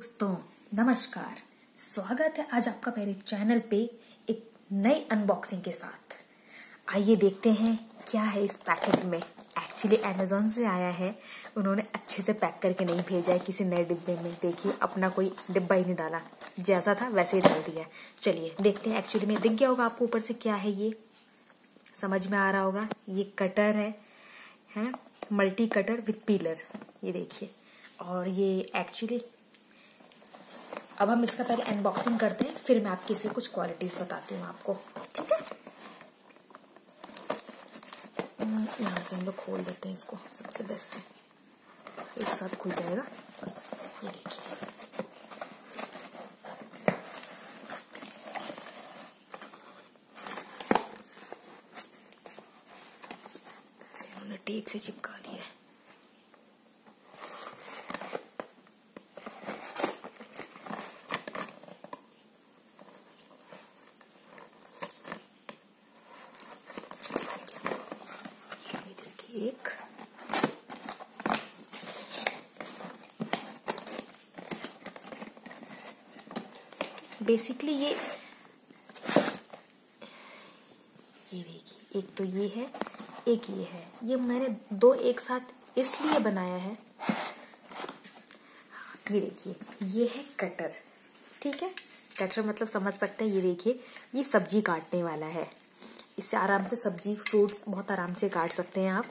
दोस्तों, नमस्कार। स्वागत है आज आपका मेरे चैनल पे एक नई अनबॉक्सिंग के साथ। आइए देखते हैं क्या है इस पैकेट में। एक्चुअली अमेजोन से आया है। उन्होंने अच्छे से पैक करके नहीं भेजा है किसी नए डिब्बे में। देखिए, अपना कोई डिब्बा ही नहीं डाला। जैसा था, वैसे ही डाल दिया। चलिए, देखते हैं एक्चुअली में दिख गया होगा आपको ऊपर से क्या है ये। समझ में आ रहा होगा, ये कटर है है? मल्टी कटर विथ पीलर ये देखिए। और ये एक्चुअली अब हम इसका पहले अनबॉक्सिंग करते हैं फिर मैं आपकी इसकी कुछ क्वालिटीज बताती हूँ आपको। ठीक है? हम्म, यहाँ से हम लोग खोल देते हैं इसको सबसे बेस्ट है। एक साथ खुल जाएगा। ये देखिए। टेप से चिपका एक। बेसिकली ये ये देखिए, एक तो ये है, एक ये है। ये मैंने दो एक साथ इसलिए बनाया है। ये देखिए, ये है कटर, ठीक है? कटर मतलब समझ सकते हैं, ये देखिए, ये सब्ज़ी काटने वाला है। इससे आराम से सब्ज़ी, फ्रूट्स बहुत आराम से काट सकते हैं आप।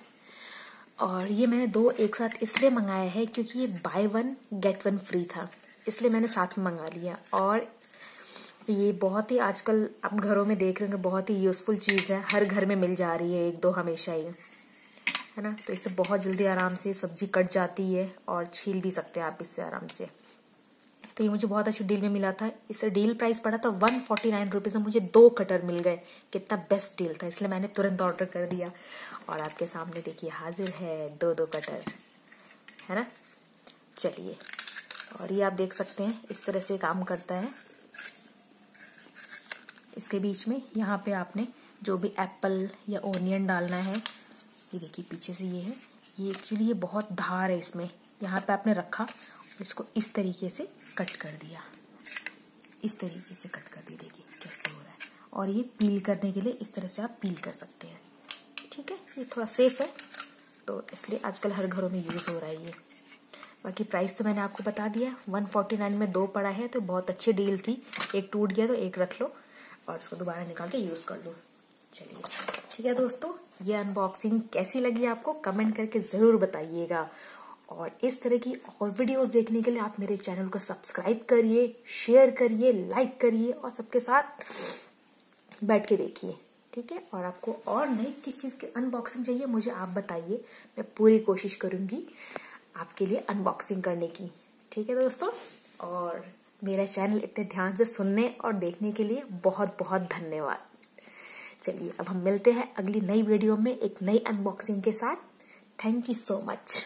और ये मैंने दो एक साथ इसलिए मंगाया है क्योंकि ये buy one get one free था। इसलिए मैंने साथ में मंगा लिया। और ये बहुत ही आजकल आप घरों में देख रहे होंगे, बहुत ही यूजफुल चीज़ है। हर घर में मिल जा रही है एक दो हमेशा ही। है ना? तो इससे बहुत जल्दी आराम से सब्ज़ी कट जाती है और छील भी सकते हैं आप इससे आराम से। तो ये मुझे बहुत अच्छी डील में मिला था। इससे डील प्राइस पड़ा था वन फोर्टी नाइन रुपीज़ में मुझे दो कटर मिल गए। कितना बेस्ट डील था, इसलिए मैंने तुरंत ऑर्डर कर दिया। और आपके सामने देखिए, हाजिर है दो दो कटर है ना? चलिए, और ये आप देख सकते हैं, इस तरह से काम करता है। इसके बीच में यहाँ पे आपने जो भी एप्पल या ओनियन डालना है, ये देखिए पीछे से ये है। ये एक्चुअली ये बहुत धार है इसमें। यहाँ पे आपने रखा इसको इस तरीके से कट कर दिया। इस तरीके से कट कर दिया, देखिए कैसे हो रहा है। और ये पील करने के लिए इस तरह से आप पील कर सकते हैं। ठीक है? ये थोड़ा सेफ़ है। तो इसलिए आजकल हर घरों में यूज़ हो रहा है ये। बाकी प्राइस तो मैंने आपको बता दिया। वन फोर्टी नाइन में दो पड़ा है तो बहुत अच्छी डील थी। एक टूट गया तो एक रख लो और उसको दोबारा निकाल के यूज़ कर लो। चलिए। ठीक है दोस्तों, ये अनबॉक्सिंग कैसी लगी आपको? कमेंट करके ज़रूर बताइएगा। और इस तरह की और वीडियोस देखने के लिए आप मेरे चैनल को सब्सक्राइब करिए शेयर करिए लाइक करिए और सबके साथ बैठ के देखिए, ठीक है? और आपको और नई किस चीज़ की अनबॉक्सिंग चाहिए मुझे आप बताइए, मैं पूरी कोशिश करूँगी आपके लिए अनबॉक्सिंग करने की, ठीक है दोस्तों? और मेरा चैनल इतने ध्यान से सुनने और देखने के लिए बहुत बहुत धन्यवाद। चलिए, अब हम मिलते हैं अगली नई वीडियो में एक नई अनबॉक्सिंग के साथ। Thank you so much